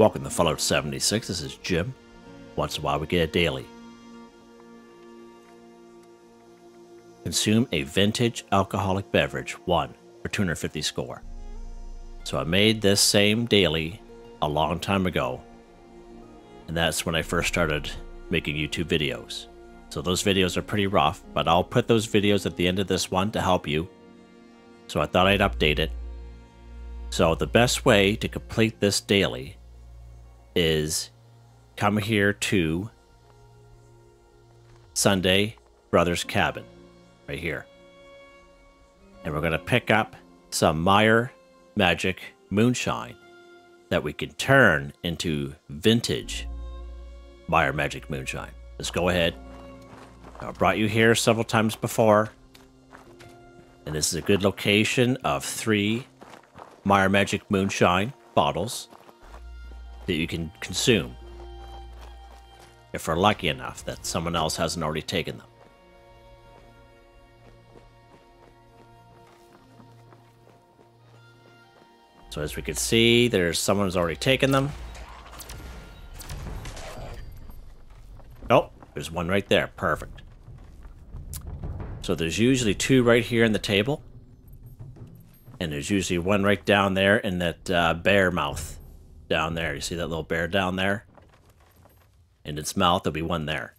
Welcome to Fallout 76. This is Jim. Once in a while, we get a daily. Consume a vintage alcoholic beverage, one for 250 score. So I made this same daily a long time ago, and that's when I first started making YouTube videos. So those videos are pretty rough, but I'll put those videos at the end of this one to help you. So I thought I'd update it. So the best way to complete this daily is come here to Sunday Brothers Cabin, right here. And we're going to pick up some Mire Magic Moonshine that we can turn into vintage Mire Magic Moonshine. Let's go ahead. I brought you here several times before. And this is a good location of three Mire Magic Moonshine bottles that you can consume if we're lucky enough that someone else hasn't already taken them. So as we can see, there's someone who's already taken them. Oh, there's one right there. Perfect. So there's usually two right here in the table. And there's usually one right down there in that uh, bear mouth down there. You see that little bear down there? In its mouth, there'll be one there.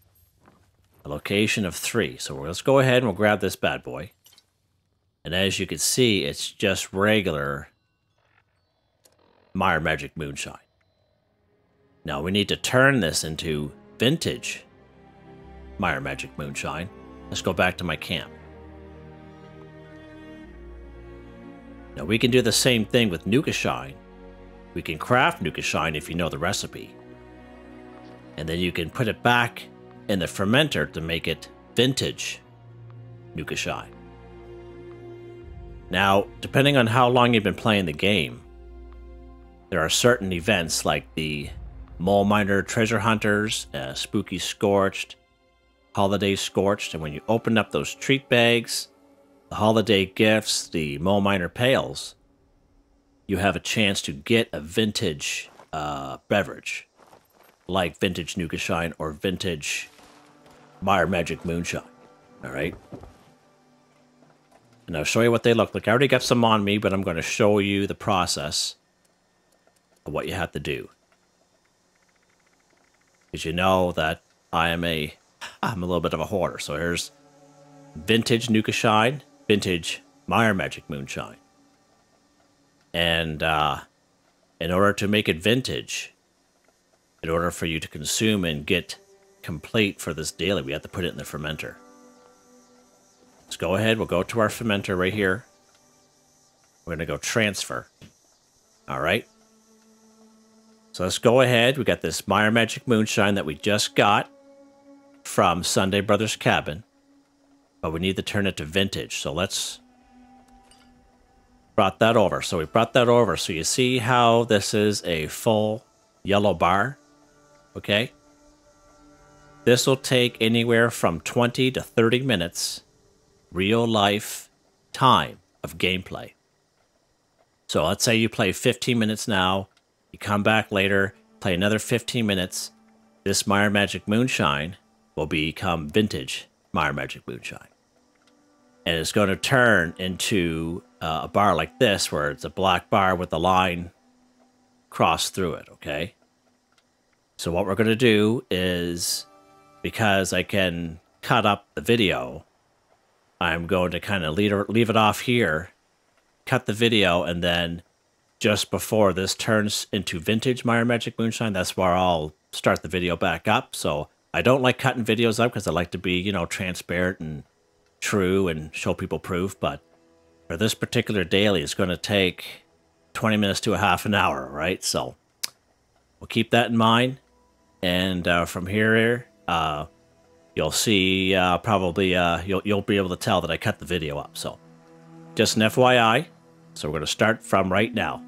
A location of three. So let's go ahead and we'll grab this bad boy. And as you can see, it's just regular Mire Magic Moonshine. Now we need to turn this into vintage Mire Magic Moonshine. Let's go back to my camp. Now we can do the same thing with Nuka Shine. We can craft Nuka Shine if you know the recipe. And then you can put it back in the fermenter to make it vintage Nuka Shine. Now, depending on how long you've been playing the game, there are certain events like the Mole Miner Treasure Hunters, uh, Spooky Scorched, Holiday Scorched, and when you open up those treat bags, the holiday gifts, the Mole Miner Pails, you have a chance to get a vintage uh, beverage, like vintage Nuka Shine or vintage Mire Magic Moonshine. All right. And I'll show you what they look like. I already got some on me, but I'm going to show you the process of what you have to do. Because you know that I am a, I'm a little bit of a hoarder. So here's vintage Nuka Shine, vintage Mire Magic Moonshine. And uh, in order to make it vintage, in order for you to consume and get complete for this daily, we have to put it in the fermenter. Let's go ahead. We'll go to our fermenter right here. We're going to go transfer. All right. So let's go ahead. We got this Mire Magic Moonshine that we just got from Sunday Brothers Cabin. But we need to turn it to vintage. So let's brought that over. So we brought that over. So you see how this is a full yellow bar. Okay. This will take anywhere from 20 to 30 minutes real life time of gameplay. So let's say you play 15 minutes now, you come back later, play another 15 minutes. This Mire Magic Moonshine will become vintage Mire Magic Moonshine. And it's going to turn into uh, a bar like this, where it's a black bar with a line crossed through it, okay? So what we're going to do is, because I can cut up the video, I'm going to kind of leave, leave it off here, cut the video, and then just before this turns into vintage Mire Magic Moonshine, that's where I'll start the video back up. So I don't like cutting videos up because I like to be, you know, transparent and true and show people proof. But for this particular daily, it's going to take 20 minutes to a half an hour, right? So we'll keep that in mind. And uh, from here, uh, you'll see uh, probably uh, you'll you'll be able to tell that I cut the video up. So just an FYI. So we're going to start from right now.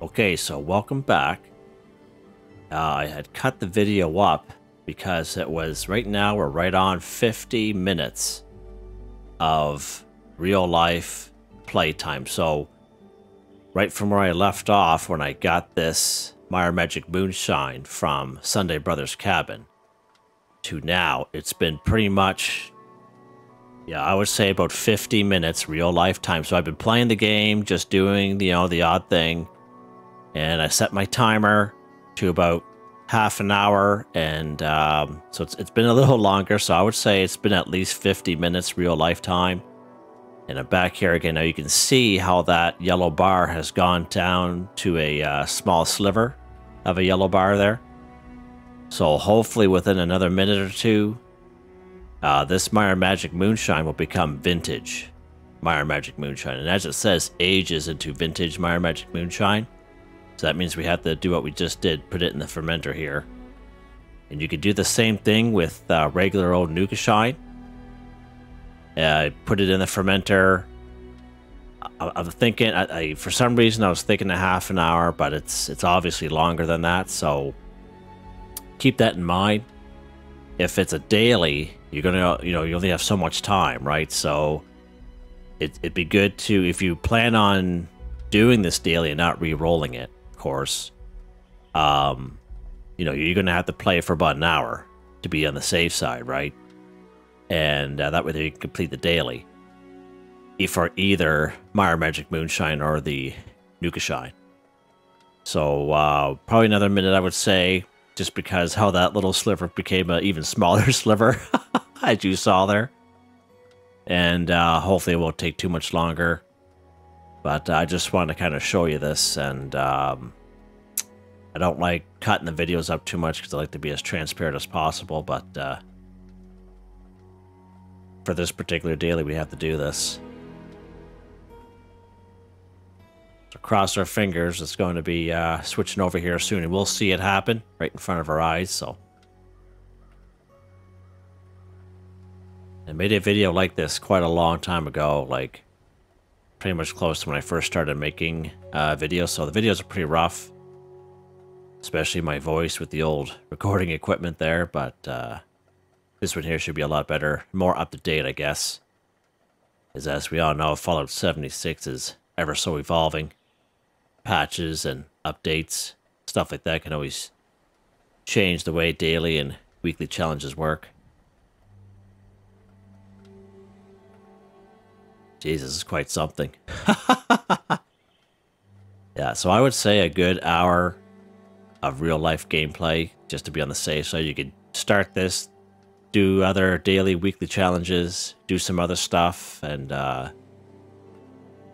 Okay, so welcome back. Uh, I had cut the video up because it was right now we're right on 50 minutes of real life playtime. So right from where I left off when I got this Mire Magic Moonshine from Sunday Brothers Cabin to now, it's been pretty much, yeah, I would say about 50 minutes real life time. So I've been playing the game, just doing, you know, the odd thing. And I set my timer to about half an hour. And um, so it's, it's been a little longer. So I would say it's been at least 50 minutes real lifetime. And I'm back here again. Now you can see how that yellow bar has gone down to a uh, small sliver of a yellow bar there. So hopefully within another minute or two, uh, this Mire Magic Moonshine will become vintage Mire Magic Moonshine. And as it says, ages into vintage Mire Magic Moonshine. So that means we have to do what we just did, put it in the fermenter here. And you could do the same thing with uh, regular old Nuka. Uh, put it in the fermenter. I, I'm thinking, I, I, for some reason, I was thinking a half an hour, but it's it's obviously longer than that. So keep that in mind. If it's a daily, you're gonna, you know, you only have so much time, right? So it, it'd be good to, if you plan on doing this daily and not re-rolling it, course, um, you know, you're gonna have to play for about an hour to be on the safe side, right? And uh, that way can complete the daily If for either Mire Magic Moonshine or the Nuka Shine. So uh, probably another minute, I would say just because how that little sliver became an even smaller sliver, as you saw there. And uh, hopefully it won't take too much longer. But I just want to kind of show you this, and um, I don't like cutting the videos up too much because I like to be as transparent as possible, but uh, for this particular daily, we have to do this. So cross our fingers, it's going to be uh, switching over here soon, and we'll see it happen right in front of our eyes, so. I made a video like this quite a long time ago, like pretty much close to when I first started making uh, videos, so the videos are pretty rough. Especially my voice with the old recording equipment there, but uh, this one here should be a lot better, more up to date, I guess. As as we all know, Fallout 76 is ever so evolving patches and updates, stuff like that can always change the way daily and weekly challenges work. Jesus is quite something. yeah, so I would say a good hour of real life gameplay just to be on the safe side. You could start this, do other daily, weekly challenges, do some other stuff, and uh,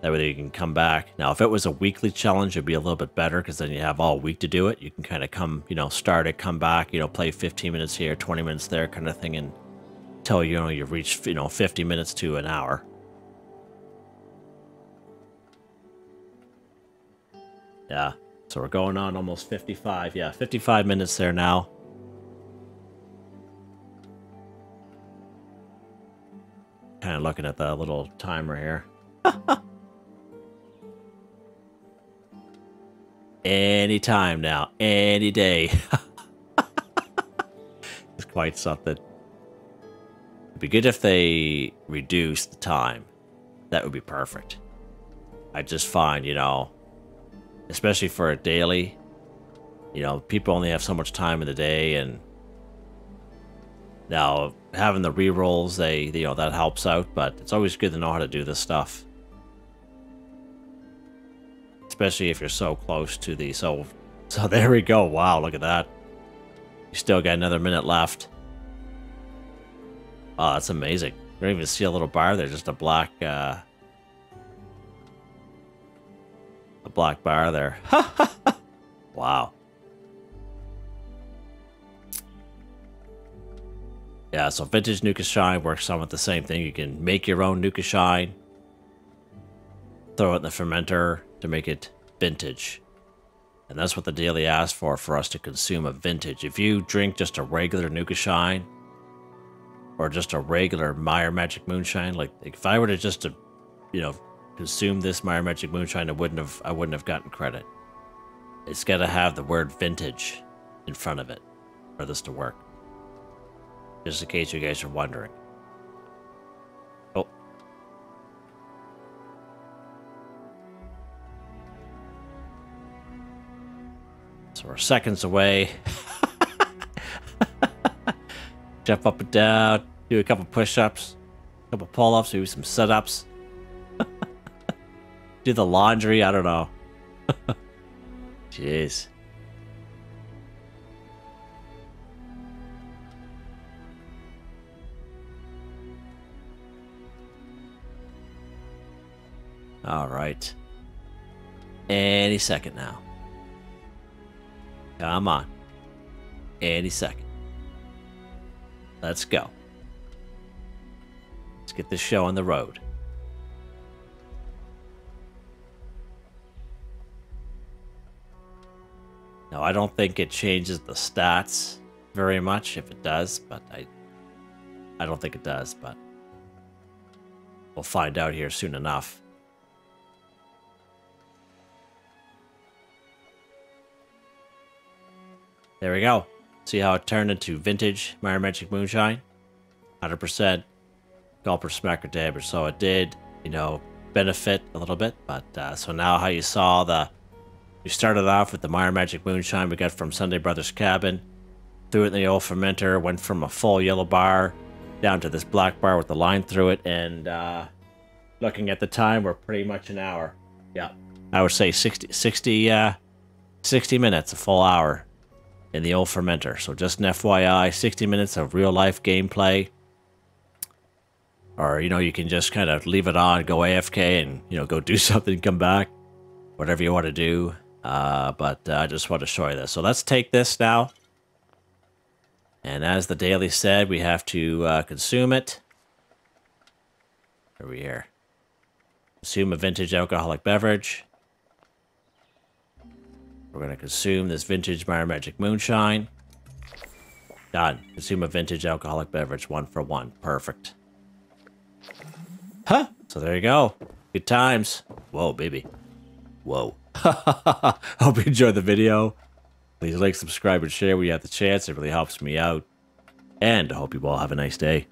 that way you can come back. Now, if it was a weekly challenge, it'd be a little bit better because then you have all week to do it. You can kind of come, you know, start it, come back, you know, play 15 minutes here, 20 minutes there kind of thing and until, you know, you've reached, you know, 50 minutes to an hour. Yeah, so we're going on almost 55. Yeah, 55 minutes there now. Kind of looking at the little timer here. any time now. Any day. it's quite something. It'd be good if they reduce the time. That would be perfect. I just find, you know, especially for a daily, you know, people only have so much time in the day and now having the re-rolls, they, you know, that helps out, but it's always good to know how to do this stuff. Especially if you're so close to the so so there we go wow look at that. You still got another minute left. Oh that's amazing. You don't even see a little bar there just a black uh a black bar there wow yeah so vintage nuka shine works on with the same thing you can make your own nuka shine throw it in the fermenter to make it vintage. And that's what the daily asked for, for us to consume a vintage. If you drink just a regular Nuka Shine, or just a regular Mire Magic Moonshine, like if I were to just to, you know, consume this Magic Moonshine, I wouldn't have I wouldn't have gotten credit. It's got to have the word vintage in front of it for this to work. Just in case you guys are wondering. Oh. So we're seconds away. Jump up and down, do a couple push-ups, a couple pull-ups, maybe some sit-ups. Do the laundry, I don't know. Jeez. All right. Any second now. Come on. Any second. Let's go. Let's get this show on the road. Now, I don't think it changes the stats very much if it does, but I I don't think it does, but we'll find out here soon enough. There we go. See how it turned into vintage Mire Magic Moonshine? 100% Gulper Smacker damage. So it did, you know, benefit a little bit. But uh, so now how you saw the... We started off with the Mire Magic Moonshine we got from Sunday Brothers Cabin. Threw it in the old fermenter. Went from a full yellow bar down to this black bar with the line through it. And uh, looking at the time, we're pretty much an hour. Yeah. I would say 60, 60, uh, 60 minutes, a full hour in the old fermenter. So just an FYI, 60 minutes of real life gameplay. Or, you know, you can just kind of leave it on, go AFK and, you know, go do something, come back. Whatever you want to do. Uh, but uh, I just want to show you this. So let's take this now. And as the daily said, we have to uh, consume it. We here? Consume a vintage alcoholic beverage. We're going to consume this vintage Magic Moonshine. Done. Consume a vintage alcoholic beverage, one for one. Perfect. Huh? So there you go. Good times. Whoa, baby. Whoa. Hope you enjoyed the video. Please like, subscribe, and share when you have the chance. It really helps me out. And I hope you all have a nice day.